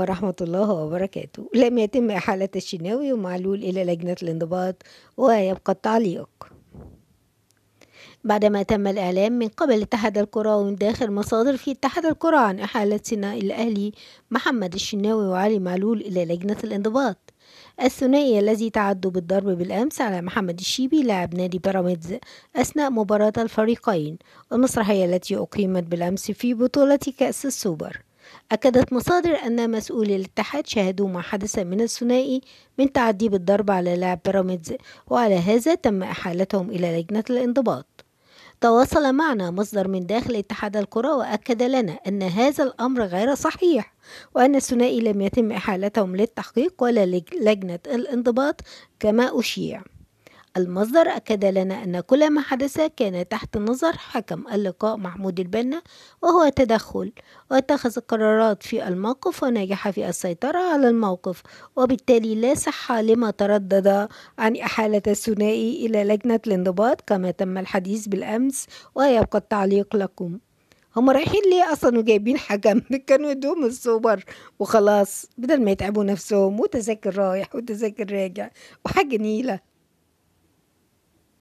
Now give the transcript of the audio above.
ورحمة الله وبركاته. لم يتم إحالة الشناوي ومعلول إلى لجنة الانضباط ويبقى التعليق. بعدما تم الإعلام من قبل اتحاد الكرة ومن داخل مصادر في اتحاد الكرة عن إحالة ثنائي الأهلي محمد الشناوي وعلي معلول إلى لجنة الانضباط. الثنائي الذي تعدوا بالضرب بالأمس على محمد الشيبي لاعب نادي بيراميدز أثناء مباراة الفريقين. والمسرحية التي أقيمت بالأمس في بطولة كأس السوبر. أكدت مصادر أن مسؤولي الاتحاد شاهدوا ما حدث من الثنائي من تعدي بالضرب على لاعب بيراميدز وعلى هذا تم إحالتهم إلى لجنة الانضباط. تواصل معنا مصدر من داخل اتحاد الكرة وأكد لنا أن هذا الأمر غير صحيح وأن الثنائي لم يتم إحالتهم للتحقيق ولا لجنة الانضباط كما أشيع. المصدر أكد لنا أن كل ما حدث كان تحت نظر حكم اللقاء محمود البنا وهو تدخل واتخذ قرارات في الموقف ونجح في السيطرة على الموقف وبالتالي لا صحة لما تردد عن إحالة الثنائي إلى لجنة الانضباط كما تم الحديث بالأمس ويبقى التعليق لكم. هم رايحين ليه أصلا وجايبين حكم؟ كانوا يدوم السوبر وخلاص بدل ما يتعبوا نفسهم وتذاكر رايح وتذاكر راجع. وحاجة نيلة.